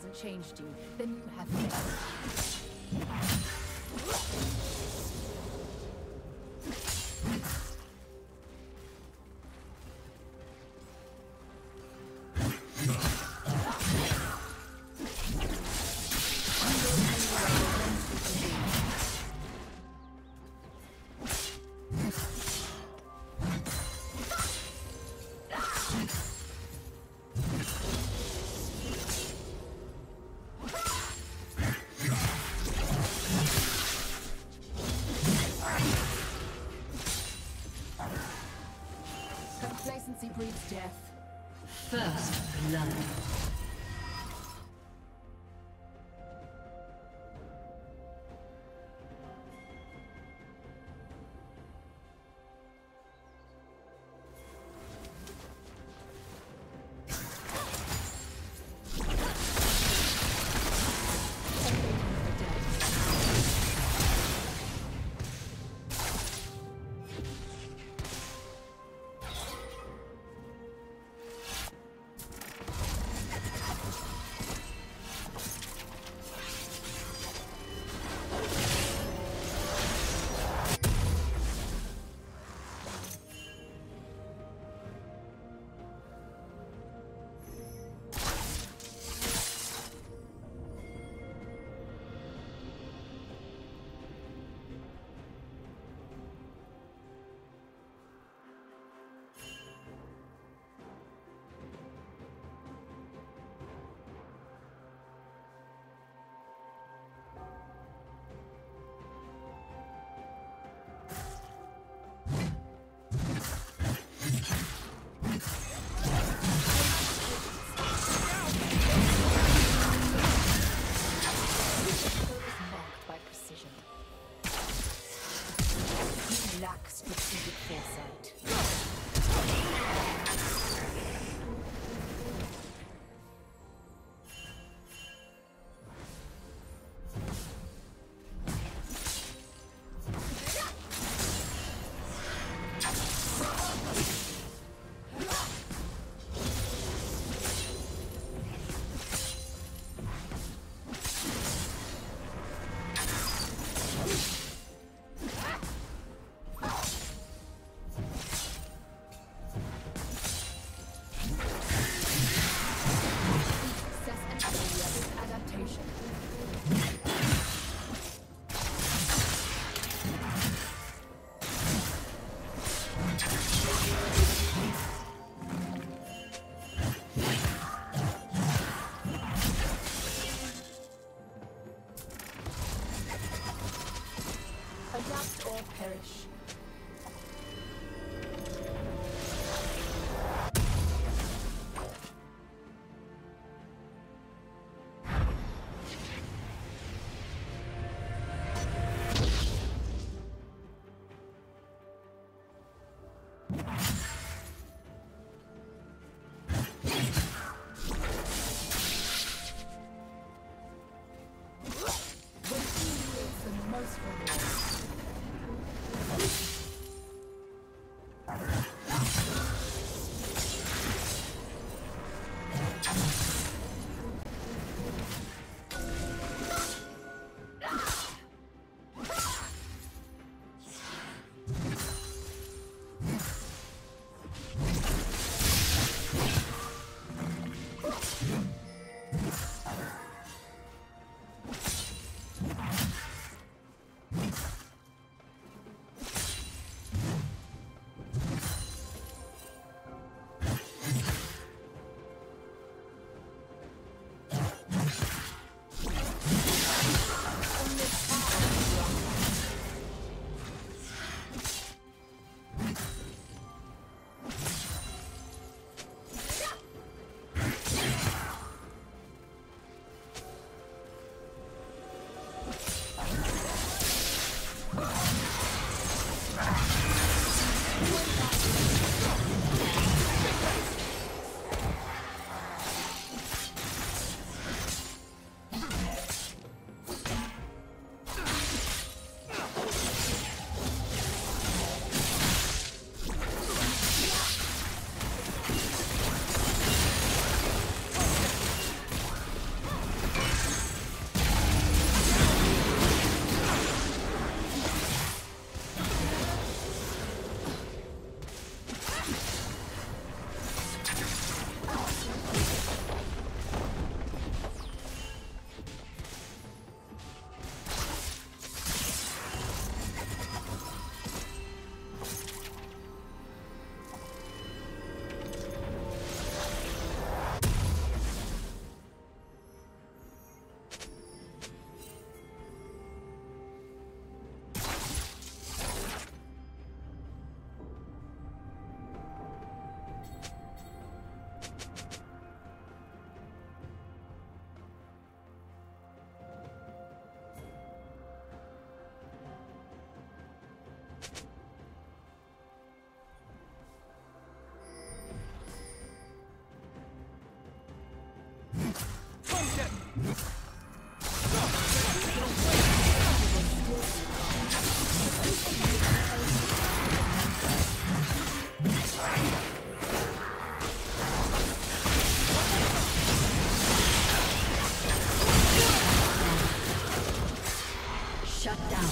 hasn't changed you, then you have me. blood. Thank you. Shut down.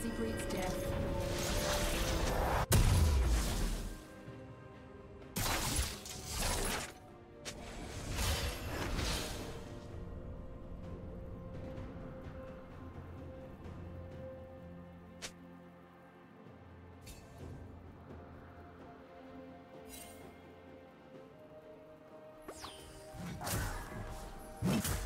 frequency breeds death. you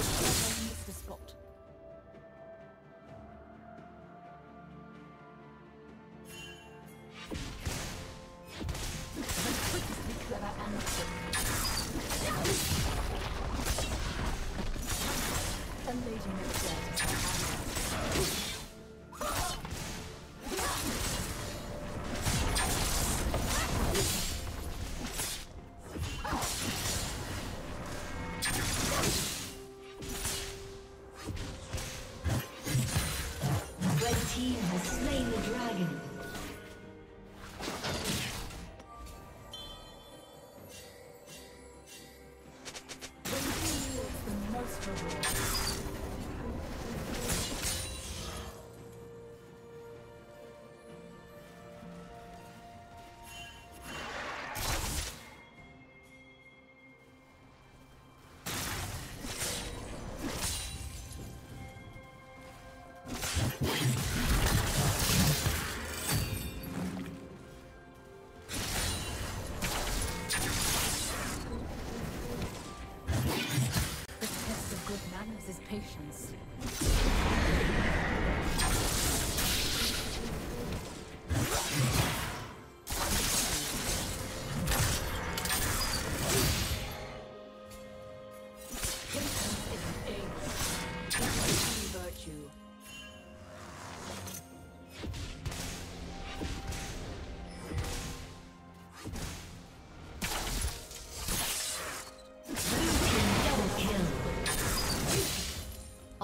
Thank you.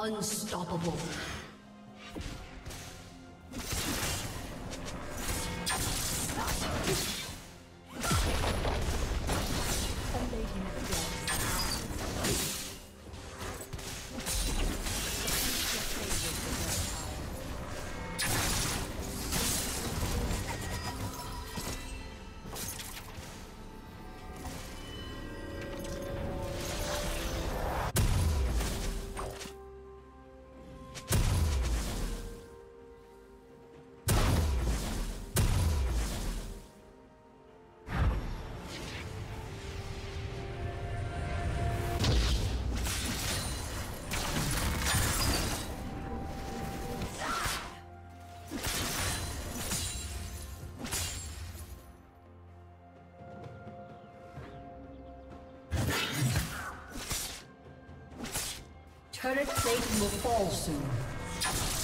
Unstoppable. Current plate will fall soon.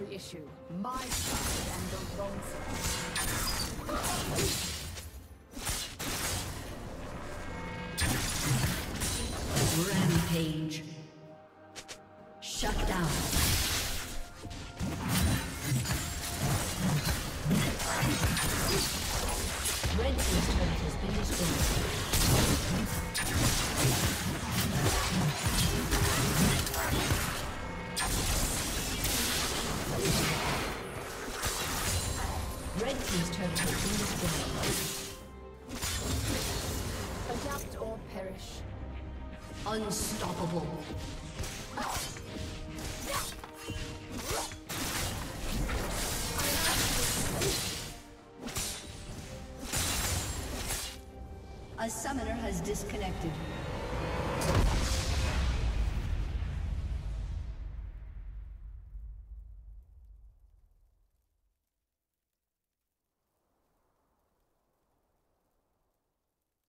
Every issue. My side and the wrong side. Rampage. Shut down. Red Team's turret has been destroyed. Red Team's has been destroyed. Adapt or perish. Unstoppable. A summoner has disconnected.